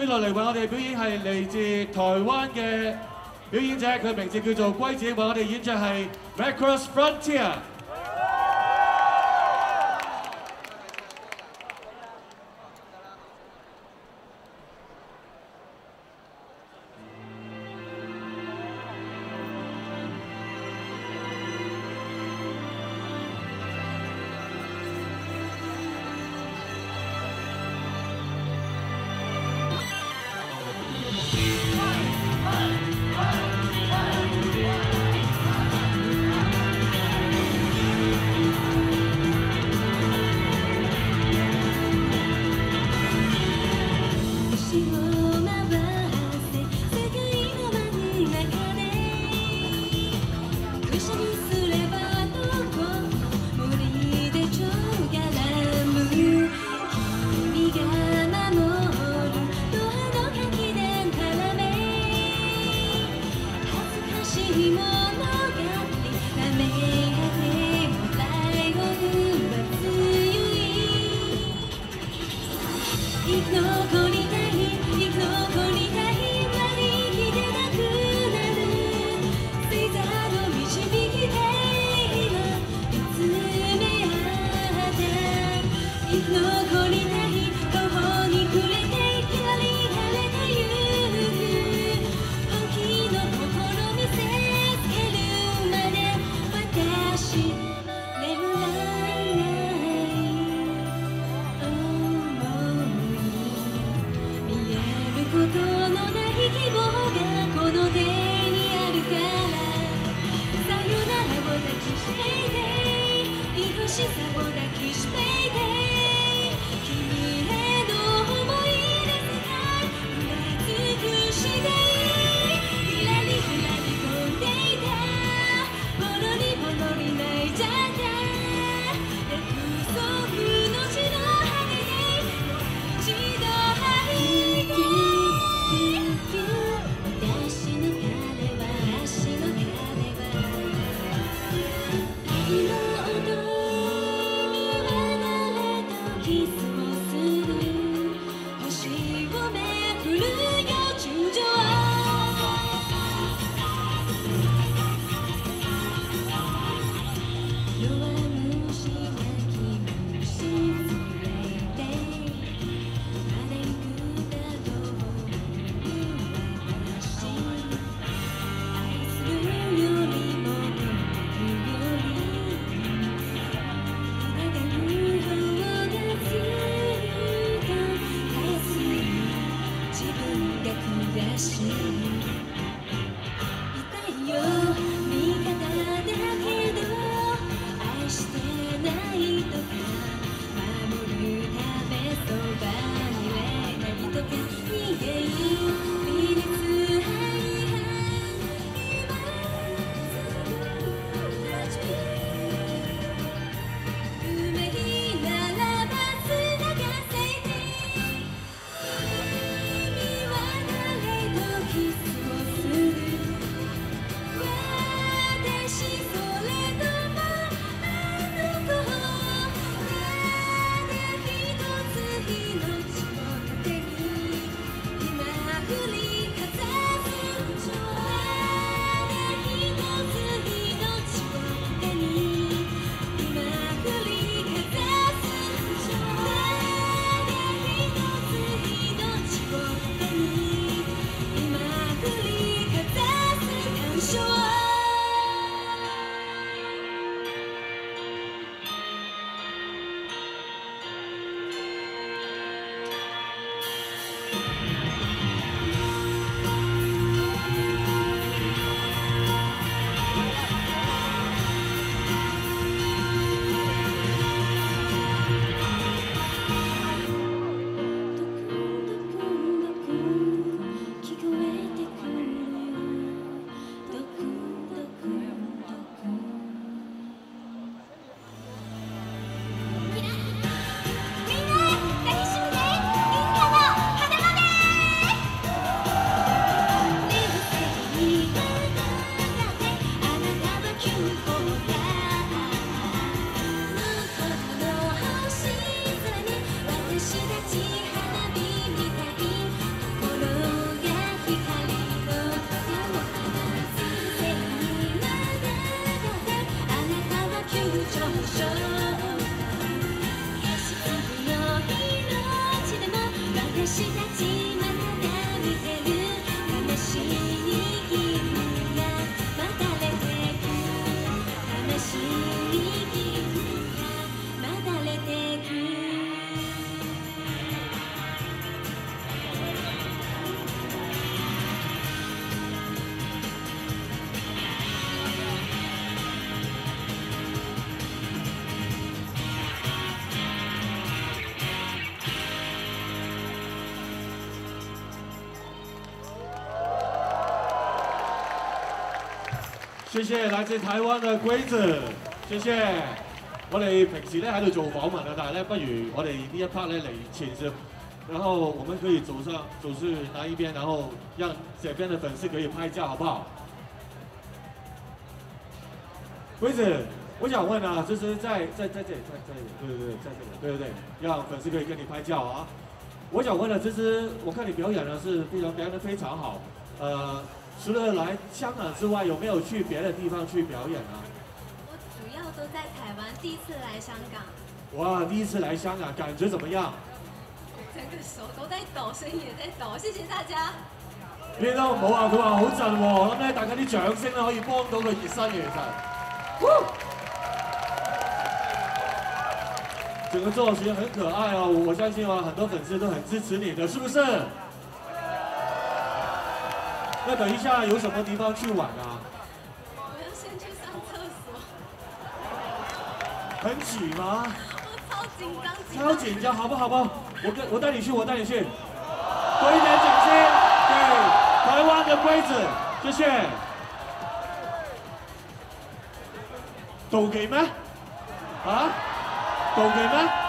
跟落嚟為我哋表演係嚟自台灣嘅表演者，佢名字叫做龜子，為我哋演唱係《Macross Frontier》。謝謝來自台灣嘅鬼子，謝謝。我哋平時咧喺度做訪問啊，但係咧不如我哋呢一 part 咧嚟前少，然後我們可以走上走去那一邊，然後讓這邊的粉絲可以拍照，好不好？鬼子，我想問啊，就是在在在這裡，在在對對對，在這裡，對對對，讓粉絲可以跟你拍照啊。我想問的，就是我看你表演呢是非常表演得非常好，呃，除了来香港之外，有没有去别的地方去表演啊？我主要都在台湾，第一次来香港。哇，第一次来香港，感觉怎么样？整個手都在抖，聲音也在抖，謝謝大家。邊都冇啊，佢話好震喎，我諗咧大家啲掌聲咧可以幫到佢熱身嘅，其實。整個造型很可愛哦，我相信啊，很多粉絲都很支持你的，是不是？那等一下有什么地方去玩啊？我要先去上厕所。很挤吗？我超紧张，超紧张，好不好吧？我跟我带你去，我带你去。多一点掌聲，對，台湾的龜子，谢谢。妒忌咩？啊？妒忌咩？